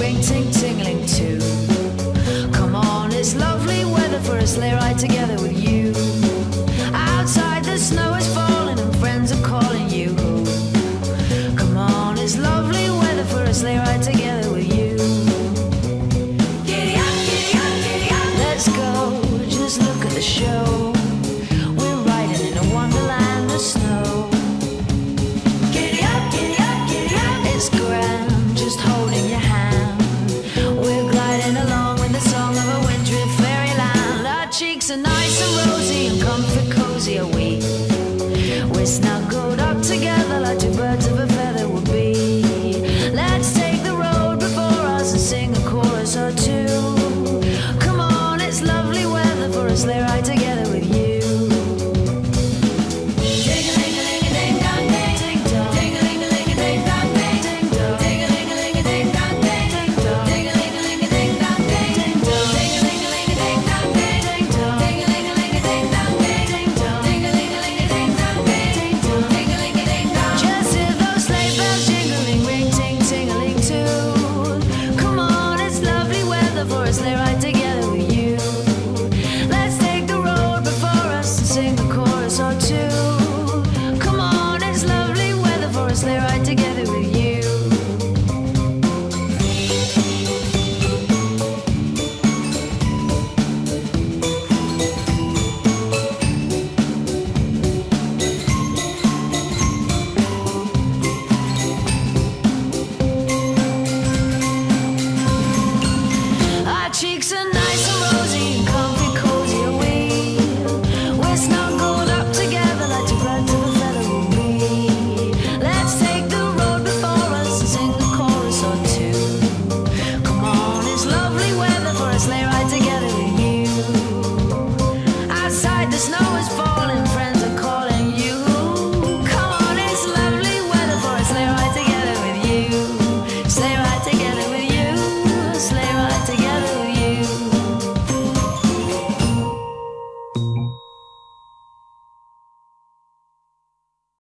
ring ting tingling too. Come on, it's lovely weather for a sleigh ride together with you. Outside the snow is falling and friends are calling you. Come on, it's lovely weather for a sleigh ride together with you. Giddy up, giddy up, giddy up. Let's go, just look at the show. cozy away. together with you. Let's take the road before us and sing a chorus or two.